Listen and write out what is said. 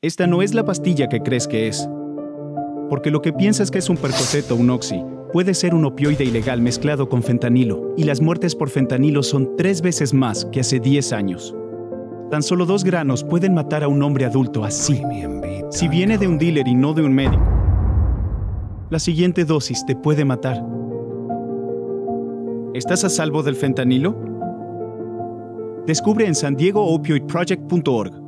Esta no es la pastilla que crees que es. Porque lo que piensas que es un Percocet o un Oxy puede ser un opioide ilegal mezclado con fentanilo, y las muertes por fentanilo son tres veces más que hace 10 años. Tan solo dos granos pueden matar a un hombre adulto así. Si viene de un dealer y no de un médico, la siguiente dosis te puede matar. ¿Estás a salvo del fentanilo? Descubre en san diego opioidproject.org